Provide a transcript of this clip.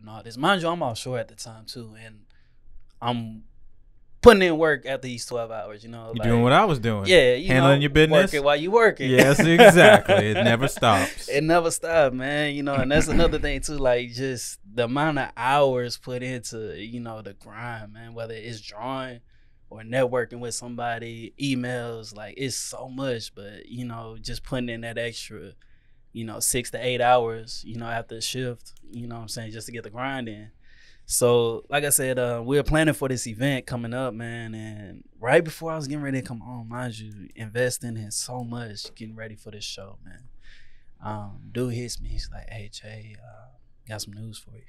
and all this. Mind you, I'm offshore at the time too, and I'm putting in work after these twelve hours. You know, You're doing what I was doing. yeah, you handling know, your business. working while you working. Yes, exactly. it never stops. it never stops, man. You know, and that's another thing too. Like just the amount of hours put into you know the grind, man. Whether it's drawing or networking with somebody, emails, like it's so much. But you know, just putting in that extra, you know, six to eight hours, you know, after a shift. You know, what I'm saying just to get the grind in. So, like I said, uh, we are planning for this event coming up, man. And right before I was getting ready to come on, mind you, investing in so much, getting ready for this show, man. Um, dude hits me. He's like, "Hey Jay, uh, got some news for you."